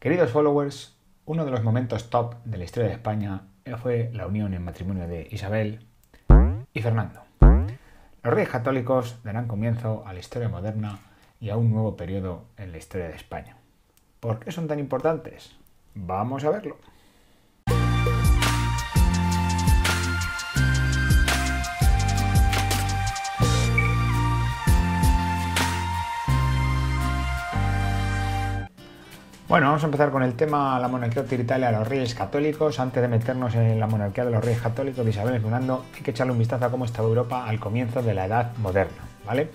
Queridos followers, uno de los momentos top de la historia de España fue la unión en matrimonio de Isabel y Fernando. Los reyes católicos darán comienzo a la historia moderna y a un nuevo periodo en la historia de España. ¿Por qué son tan importantes? Vamos a verlo. Bueno, vamos a empezar con el tema la monarquía autoritaria a los reyes católicos. Antes de meternos en la monarquía de los reyes católicos de Isabel y Fernando, hay que echarle un vistazo a cómo estaba Europa al comienzo de la Edad Moderna. ¿vale?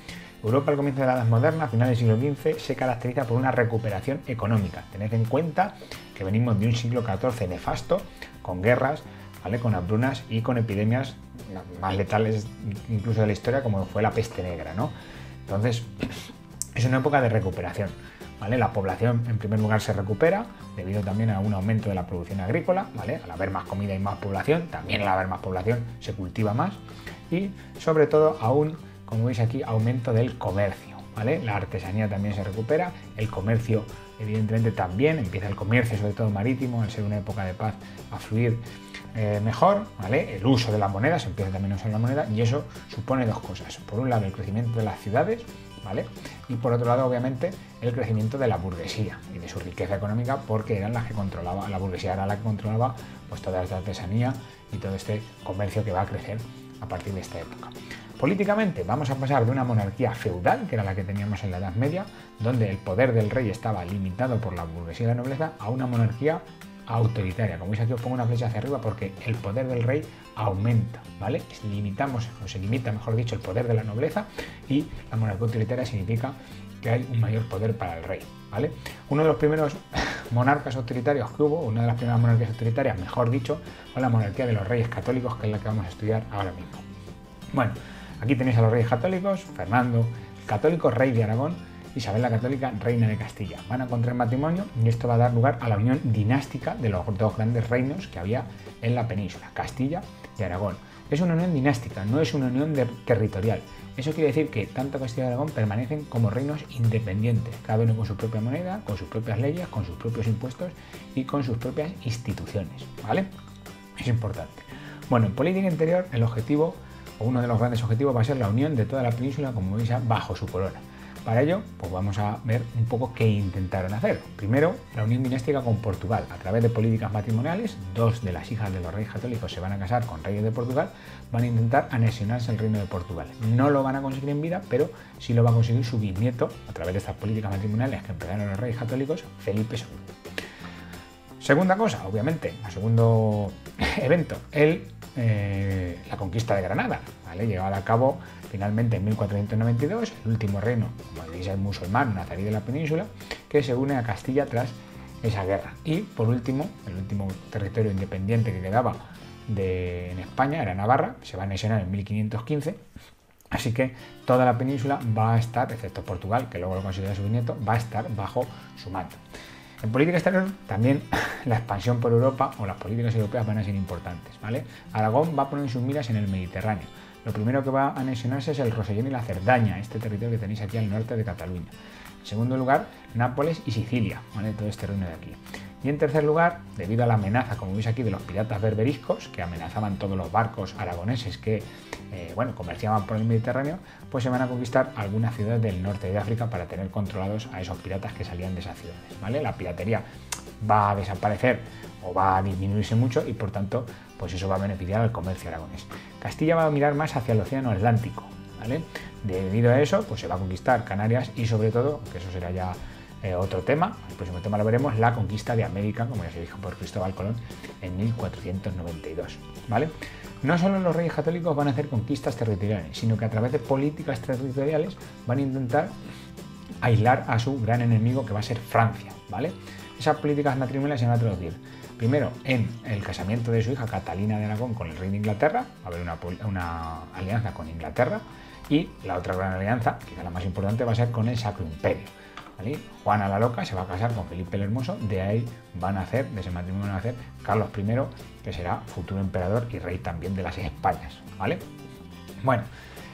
Europa al comienzo de la Edad Moderna, a finales del siglo XV, se caracteriza por una recuperación económica. Tened en cuenta que venimos de un siglo XIV nefasto, con guerras, ¿vale? con hambrunas y con epidemias más letales incluso de la historia, como fue la peste negra. ¿no? Entonces, es una época de recuperación. La población en primer lugar se recupera debido también a un aumento de la producción agrícola. Al haber más comida y más población, también al haber más población se cultiva más y sobre todo aún, como veis aquí, aumento del comercio. La artesanía también se recupera, el comercio evidentemente también, empieza el comercio sobre todo marítimo, al ser una época de paz, a fluir eh, mejor. El uso de la moneda, se empieza también a usar la moneda y eso supone dos cosas. Por un lado, el crecimiento de las ciudades, Y por otro lado, obviamente, el crecimiento de la burguesía y de su riqueza económica porque eran las que controlaba, la burguesía era la que controlaba pues toda esta artesanía y todo este comercio que va a crecer a partir de esta época. Políticamente vamos a pasar de una monarquía feudal, que era la que teníamos en la Edad Media, donde el poder del rey estaba limitado por la burguesía y la nobleza, a una monarquía autoritaria. Como veis aquí os pongo una flecha hacia arriba porque el poder del rey aumenta, ¿vale? Limitamos, o se limita, mejor dicho, el poder de la nobleza y la monarquía autoritaria significa que hay un mayor poder para el rey, ¿vale? Uno de los primeros monarcas autoritarios que hubo, una de las primeras monarquías autoritarias, mejor dicho, fue la monarquía de los reyes católicos, que es la que vamos a estudiar ahora mismo. Bueno, aquí tenéis a los reyes católicos, Fernando, católico rey de Aragón, Isabel la Católica, reina de Castilla. Van a contraer matrimonio y esto va a dar lugar a la unión dinástica de los dos grandes reinos que había en la península, Castilla y Aragón. Es una unión dinástica, no es una unión territorial. Eso quiere decir que tanto Castilla y Aragón permanecen como reinos independientes, cada uno con su propia moneda, con sus propias leyes, con sus propios impuestos y con sus propias instituciones. ¿Vale? Es importante. Bueno, en política interior el objetivo, o uno de los grandes objetivos, va a ser la unión de toda la península, como veis, bajo su corona. Para ello, pues vamos a ver un poco qué intentaron hacer. Primero, la unión dinástica con Portugal. A través de políticas matrimoniales, dos de las hijas de los reyes católicos se van a casar con reyes de Portugal, van a intentar anexionarse al reino de Portugal. No lo van a conseguir en vida, pero sí lo va a conseguir su bisnieto a través de estas políticas matrimoniales que empezaron los reyes católicos, Felipe II. Segunda cosa, obviamente, el segundo evento, el, eh, la conquista de Granada, ¿vale? llevada a cabo finalmente en 1492, el último reino, como musulmán nazarí de la península, que se une a Castilla tras esa guerra. Y por último, el último territorio independiente que quedaba en España era Navarra, se va a anexionar en 1515. Así que toda la península va a estar, excepto Portugal, que luego lo considera su nieto, va a estar bajo su mando. En política exterior también la expansión por Europa o las políticas europeas van a ser importantes. ¿vale? Aragón va a poner sus miras en el Mediterráneo lo primero que va a anexionarse es el Rosellón y la Cerdaña, este territorio que tenéis aquí al norte de Cataluña. En segundo lugar, Nápoles y Sicilia, ¿vale? todo este reino de aquí. Y en tercer lugar, debido a la amenaza, como veis aquí, de los piratas berberiscos, que amenazaban todos los barcos aragoneses que eh, bueno, comerciaban por el Mediterráneo, pues se van a conquistar algunas ciudades del norte de África para tener controlados a esos piratas que salían de esas ciudades. ¿vale? La piratería va a desaparecer o va a disminuirse mucho y por tanto pues eso va a beneficiar al comercio aragonés. Castilla va a mirar más hacia el Océano Atlántico, ¿vale? Debido a eso, pues se va a conquistar Canarias y sobre todo, que eso será ya eh, otro tema, el próximo tema lo veremos, la conquista de América, como ya se dijo por Cristóbal Colón, en 1492, ¿vale? No solo los reyes católicos van a hacer conquistas territoriales, sino que a través de políticas territoriales van a intentar aislar a su gran enemigo que va a ser Francia, ¿vale? Esas políticas matrimoniales se van a traducir primero en el casamiento de su hija Catalina de Aragón con el rey de Inglaterra, va a haber una, alianza con Inglaterra, y la otra gran alianza, quizá la más importante, va a ser con el Sacro Imperio. Juana la Loca se va a casar con Felipe el Hermoso, de ahí van a hacer, de ese matrimonio van a hacer Carlos I, que será futuro emperador y rey también de las Españas. ¿vale? Bueno,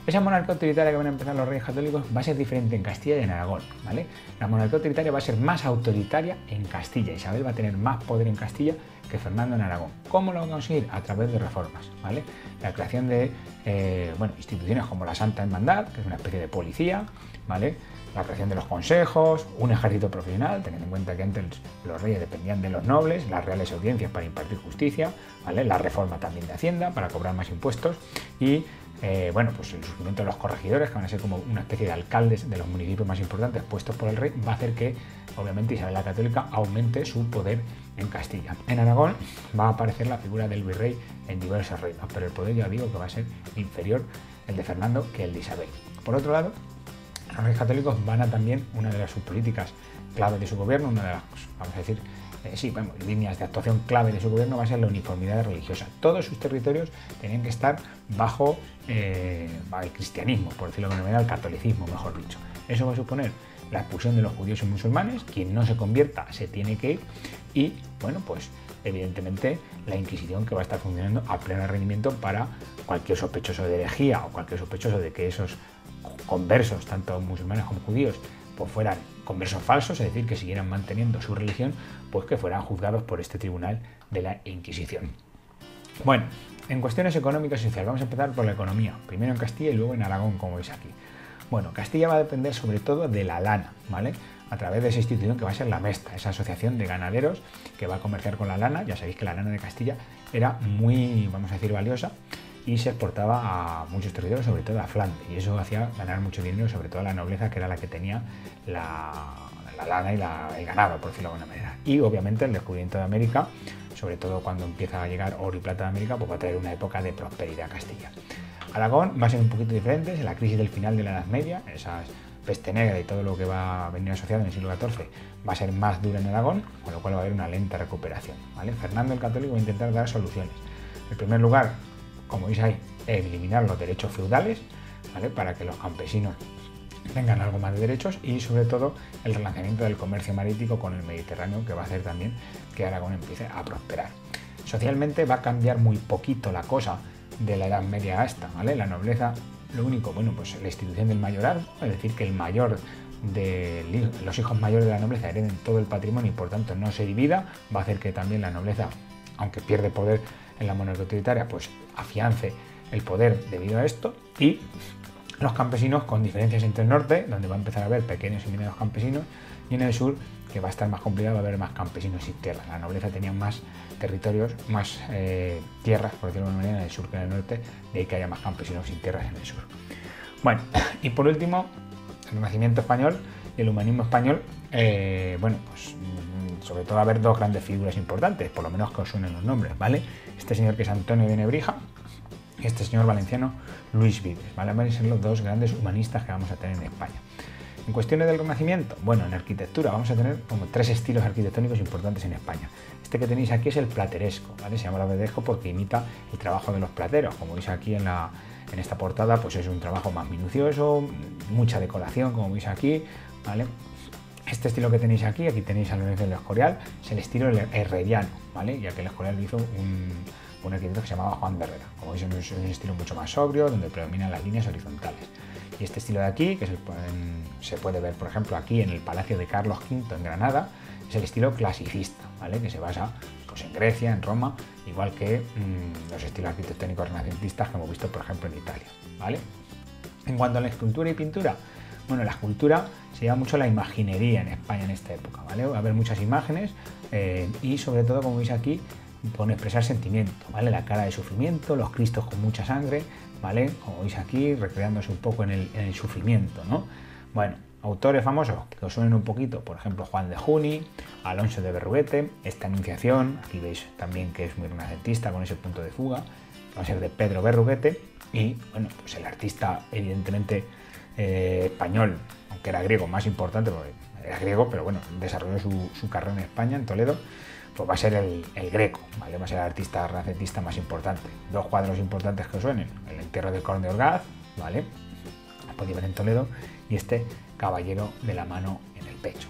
Esa monarquía autoritaria que van a empezar los reyes católicos va a ser diferente en Castilla y en Aragón, ¿vale? La monarquía autoritaria va a ser más autoritaria en Castilla. Isabel va a tener más poder en Castilla que Fernando en Aragón. ¿Cómo lo va a conseguir? A través de reformas, ¿vale? La creación de eh, bueno, instituciones como la Santa Hermandad, que es una especie de policía, ¿vale? La creación de los consejos, un ejército profesional, teniendo en cuenta que antes los reyes dependían de los nobles, las reales audiencias para impartir justicia, ¿vale? La reforma también de Hacienda para cobrar más impuestos y eh, bueno, pues el surgimiento de los corregidores, que van a ser como una especie de alcaldes de los municipios más importantes puestos por el rey, va a hacer que, obviamente, Isabel la Católica aumente su poder en Castilla. En Aragón va a aparecer la figura del virrey en diversos reinos, pero el poder ya digo que va a ser inferior el de Fernando que el de Isabel. Por otro lado, los reyes católicos van a también, una de las políticas clave de su gobierno, una de las, vamos a decir, eh, sí, bueno, líneas de actuación clave de su gobierno va a ser la uniformidad religiosa. Todos sus territorios tenían que estar bajo eh, el cristianismo, por decirlo de alguna manera, el catolicismo, mejor dicho. Eso va a suponer la expulsión de los judíos y musulmanes, quien no se convierta se tiene que ir y, bueno, pues evidentemente la Inquisición que va a estar funcionando a pleno rendimiento para cualquier sospechoso de herejía o cualquier sospechoso de que esos conversos, tanto musulmanes como judíos, pues fueran conversos falsos, es decir, que siguieran manteniendo su religión, pues que fueran juzgados por este tribunal de la Inquisición. Bueno, en cuestiones económicas y sociales, vamos a empezar por la economía, primero en Castilla y luego en Aragón, como veis aquí. Bueno, Castilla va a depender sobre todo de la lana, ¿vale? A través de esa institución que va a ser la Mesta, esa asociación de ganaderos que va a comerciar con la lana. Ya sabéis que la lana de Castilla era muy, vamos a decir, valiosa y se exportaba a muchos territorios, sobre todo a Flandes, y eso hacía ganar mucho dinero, sobre todo a la nobleza, que era la que tenía la, lana y el ganado, por decirlo de alguna manera. Y obviamente el descubrimiento de América, sobre todo cuando empieza a llegar oro y plata de América, pues va a traer una época de prosperidad a Castilla. Aragón va a ser un poquito diferente, en la crisis del final de la Edad Media, esas peste negra y todo lo que va a venir asociado en el siglo XIV va a ser más dura en Aragón, con lo cual va a haber una lenta recuperación. ¿vale? Fernando el Católico va a intentar dar soluciones. En primer lugar, como veis ahí, eliminar los derechos feudales, ¿vale? para que los campesinos tengan algo más de derechos y sobre todo el relanzamiento del comercio marítimo con el Mediterráneo que va a hacer también que Aragón empiece a prosperar. Socialmente va a cambiar muy poquito la cosa de la Edad Media a esta, ¿vale? La nobleza, lo único, bueno, pues la institución del mayorazgo, es decir, que el mayor de los hijos mayores de la nobleza hereden todo el patrimonio y por tanto no se divida, va a hacer que también la nobleza, aunque pierde poder en la monarquía autoritaria, pues afiance el poder debido a esto y los campesinos con diferencias entre el norte, donde va a empezar a haber pequeños y medianos campesinos, y en el sur, que va a estar más complicado, va a haber más campesinos sin tierra. La nobleza tenía más territorios, más eh, tierras, por decirlo de alguna manera, en el sur que en el norte, de ahí que haya más campesinos sin tierras en el sur. Bueno, y por último, el Renacimiento español y el humanismo español, eh, bueno, pues sobre todo a haber dos grandes figuras importantes, por lo menos que os suenen los nombres, ¿vale? Este señor que es Antonio de Nebrija, y este señor valenciano Luis Vives, ¿vale? Van a ser los dos grandes humanistas que vamos a tener en España. En cuestiones del Renacimiento, bueno, en arquitectura vamos a tener como tres estilos arquitectónicos importantes en España. Este que tenéis aquí es el plateresco, ¿vale? Se llama plateresco porque imita el trabajo de los plateros. Como veis aquí en, la, en esta portada, pues es un trabajo más minucioso, mucha decoración, como veis aquí, ¿vale? Este estilo que tenéis aquí, aquí tenéis a Lorenzo del Escorial, es el estilo herreriano, ¿vale? Ya que Escorial lo hizo un, un arquitecto que se llamaba Juan de Herrera. Como veis es un estilo mucho más sobrio, donde predominan las líneas horizontales. Y este estilo de aquí, que se puede ver por ejemplo aquí en el Palacio de Carlos V en Granada, es el estilo clasicista, ¿vale? que se basa pues, en Grecia, en Roma, igual que mm, los estilos arquitectónicos renacentistas que hemos visto por ejemplo en Italia. ¿vale? En cuanto a la escultura y pintura, bueno, la escultura se lleva mucho la imaginería en España en esta época, ¿vale? Va a haber muchas imágenes eh, y sobre todo, como veis aquí, pone expresar sentimiento, ¿vale? La cara de sufrimiento, los cristos con mucha sangre, ¿vale? Como veis aquí, recreándose un poco en el, sufrimiento, ¿no? Bueno, autores famosos que os suenen un poquito, por ejemplo, Juan de Juni, Alonso de Berruguete, esta Anunciación, aquí veis también que es muy renacentista con ese punto de fuga, va a ser de Pedro Berruguete, y bueno, pues el artista evidentemente eh, español, aunque era griego, más importante, porque era griego, pero bueno, desarrolló su, su carrera en España, en Toledo, pues va a ser el, Greco, ¿vale? va a ser el artista renacentista más importante. Dos cuadros importantes que suenen, el entierro de Corne de Orgaz, ¿vale? podéis ver en Toledo, y este caballero de la mano en el pecho.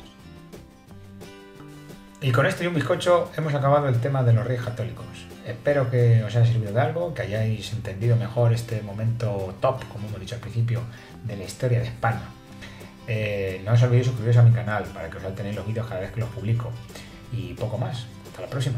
Y con esto y un bizcocho hemos acabado el tema de los reyes católicos. Espero que os haya servido de algo, que hayáis entendido mejor este momento top, como hemos dicho al principio, de la historia de España. Eh, no os olvidéis suscribiros a mi canal para que os salten los vídeos cada vez que los publico. Y poco más. Hasta la próxima.